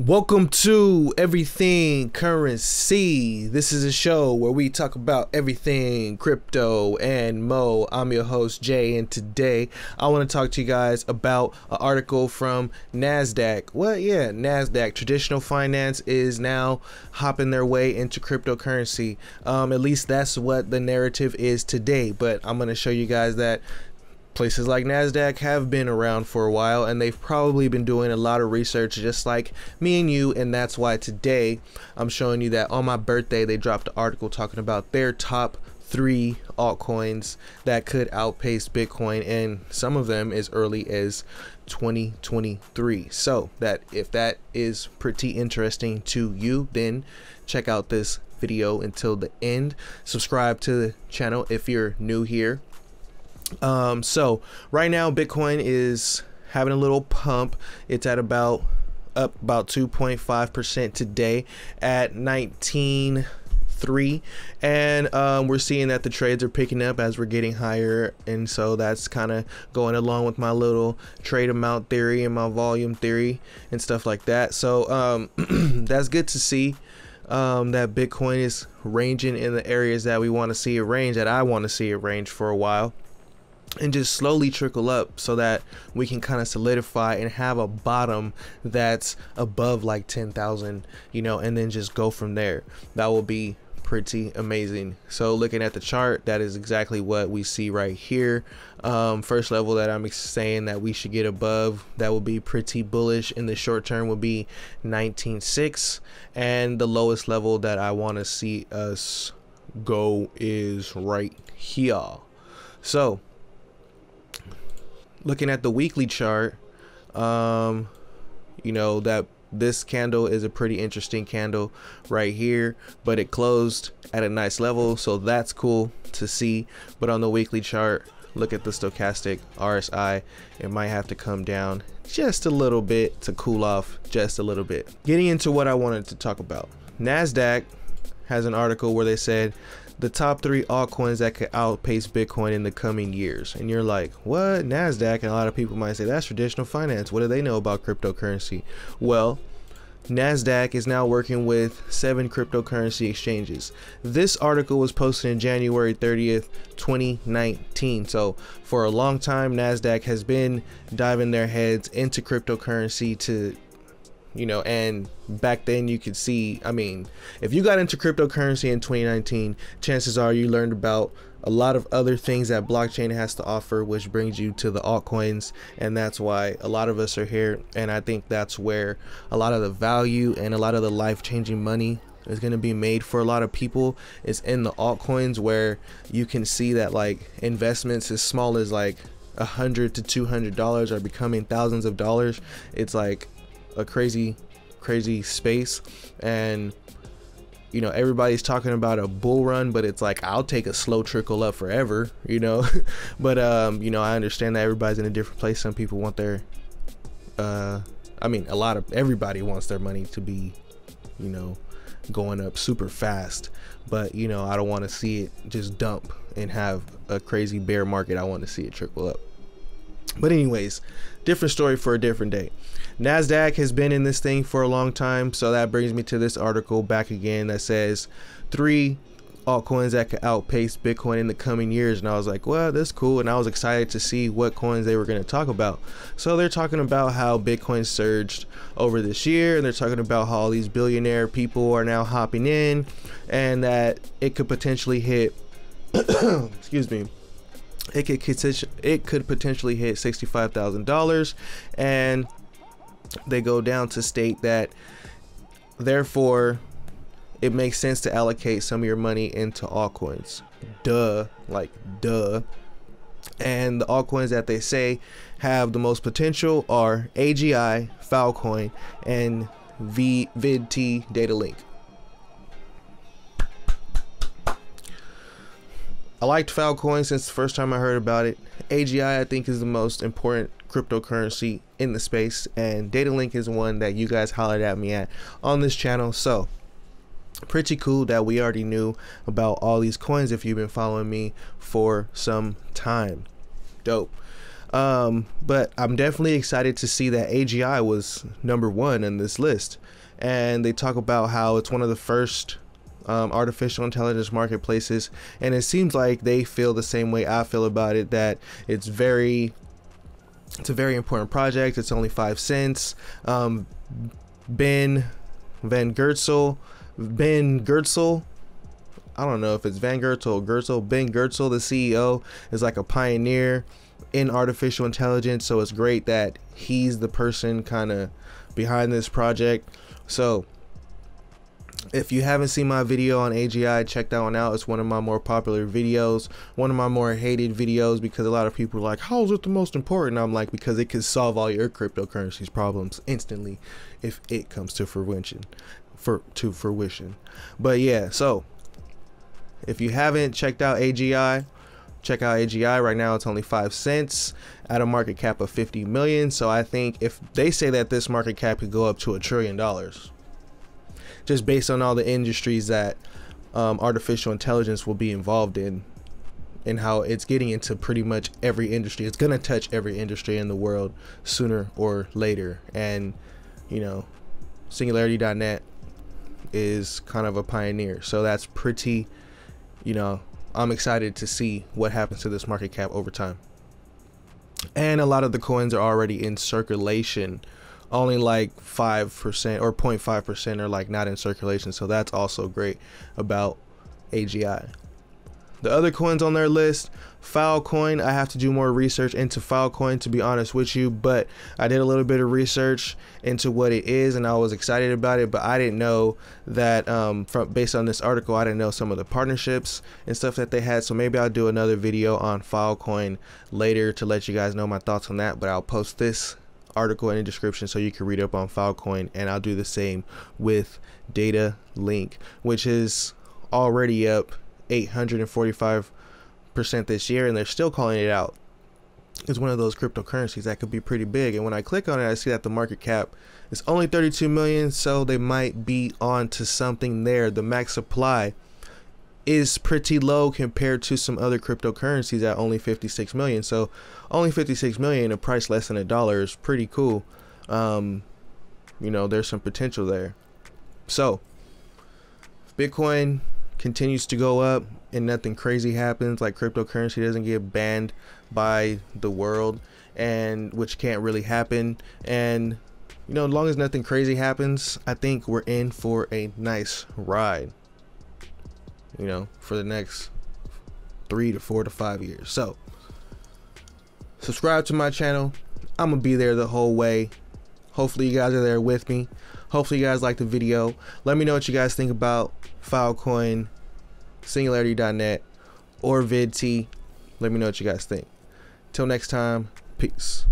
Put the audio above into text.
Welcome to Everything Currency. This is a show where we talk about everything crypto and mo. I'm your host Jay, and today I want to talk to you guys about an article from Nasdaq. Well, yeah, Nasdaq. Traditional finance is now hopping their way into cryptocurrency. Um, at least that's what the narrative is today. But I'm going to show you guys that places like NASDAQ have been around for a while and they've probably been doing a lot of research just like me and you. And that's why today I'm showing you that on my birthday they dropped an article talking about their top three altcoins that could outpace Bitcoin and some of them as early as 2023. So that if that is pretty interesting to you, then check out this video until the end. Subscribe to the channel if you're new here um, so right now Bitcoin is having a little pump. It's at about up about 2.5% today at 19.3 and um, we're seeing that the trades are picking up as we're getting higher. And so that's kind of going along with my little trade amount theory and my volume theory and stuff like that. So um, that's good to see um, that Bitcoin is ranging in the areas that we want to see it range that I want to see it range for a while and just slowly trickle up so that we can kind of solidify and have a bottom that's above like 10,000, you know, and then just go from there. That will be pretty amazing. So looking at the chart, that is exactly what we see right here. Um, first level that I'm saying that we should get above, that will be pretty bullish in the short term will be 19.6 and the lowest level that I want to see us go is right here. So looking at the weekly chart, um, you know that this candle is a pretty interesting candle right here, but it closed at a nice level, so that's cool to see. But on the weekly chart, look at the stochastic RSI, it might have to come down just a little bit to cool off just a little bit. Getting into what I wanted to talk about. NASDAQ has an article where they said the top three altcoins that could outpace Bitcoin in the coming years. And you're like, what? NASDAQ? And a lot of people might say, that's traditional finance. What do they know about cryptocurrency? Well, NASDAQ is now working with seven cryptocurrency exchanges. This article was posted in January 30th, 2019. So, for a long time, NASDAQ has been diving their heads into cryptocurrency to you know and back then you could see i mean if you got into cryptocurrency in 2019 chances are you learned about a lot of other things that blockchain has to offer which brings you to the altcoins and that's why a lot of us are here and i think that's where a lot of the value and a lot of the life-changing money is going to be made for a lot of people is in the altcoins where you can see that like investments as small as like a hundred to two hundred dollars are becoming thousands of dollars. It's like a crazy crazy space. And you know everybody's talking about a bull run but it's like i'll take a slow trickle up forever you know? But um you know i understand that everybody's in a different place. Some people want their uh i mean a lot of everybody wants their money to be you know going up super fast. But you know i don't want to see it just dump and have a crazy bear market. I want to see it trickle up but anyways, different story for a different day. NASDAQ has been in this thing for a long time. So that brings me to this article back again that says three altcoins that could outpace Bitcoin in the coming years. And I was like, well, that's cool. And I was excited to see what coins they were going to talk about. So they're talking about how Bitcoin surged over this year. And they're talking about how all these billionaire people are now hopping in and that it could potentially hit, excuse me, it could it could potentially hit $65,000 and they go down to state that therefore it makes sense to allocate some of your money into altcoins. Duh, like duh. And the altcoins that they say have the most potential are AGI, Filecoin, and v VidT Datalink. I liked Filecoin since the first time I heard about it. AGI I think is the most important cryptocurrency in the space and Datalink is one that you guys hollered at me at on this channel. So pretty cool that we already knew about all these coins if you've been following me for some time. Dope. Um, but I'm definitely excited to see that AGI was number one in this list. And they talk about how it's one of the first um, artificial intelligence marketplaces. And it seems like they feel the same way I feel about it that it's very. It's a very important project. It's only five cents. Um, ben Van Goertzel, Ben Goertzel, I don't know if it's Van Goertzel or Goertzel. Ben Goertzel, the CEO, is like a pioneer in artificial intelligence. So it's great that he's the person kind of behind this project. So if you haven't seen my video on AGI, check that one out. It's one of my more popular videos, one of my more hated videos because a lot of people are like, how is it the most important? I'm like, because it can solve all your cryptocurrencies problems instantly if it comes to fruition. For, to fruition. But yeah, so if you haven't checked out AGI, check out AGI right now it's only 5 cents at a market cap of 50 million so I think if they say that this market cap could go up to a trillion dollars just based on all the industries that um, artificial intelligence will be involved in and how it's getting into pretty much every industry. It's going to touch every industry in the world sooner or later. And, you know, Singularity.net is kind of a pioneer. So that's pretty, you know, I'm excited to see what happens to this market cap over time. And a lot of the coins are already in circulation only like 5% or 0.5% are like not in circulation. So that's also great about AGI. The other coins on their list, Filecoin, I have to do more research into Filecoin to be honest with you, but I did a little bit of research into what it is and I was excited about it, but I didn't know that um, from based on this article, I didn't know some of the partnerships and stuff that they had. So maybe I'll do another video on Filecoin later to let you guys know my thoughts on that, but I'll post this article in the description so you can read up on Filecoin and I'll do the same with Data Link which is already up 845 percent this year and they're still calling it out. It's one of those cryptocurrencies that could be pretty big and when I click on it I see that the market cap is only 32 million so they might be on to something there. The max supply is pretty low compared to some other cryptocurrencies at only 56 million. So only 56 million, a price less than a dollar is pretty cool. Um, you know, there's some potential there. So Bitcoin continues to go up and nothing crazy happens, like cryptocurrency doesn't get banned by the world and which can't really happen. And you know, as long as nothing crazy happens, I think we're in for a nice ride you know, for the next three to four to five years. So, subscribe to my channel. I'm gonna be there the whole way. Hopefully, you guys are there with me. Hopefully, you guys like the video. Let me know what you guys think about Filecoin, Singularity.net, or VidT. Let me know what you guys think. Till next time, peace.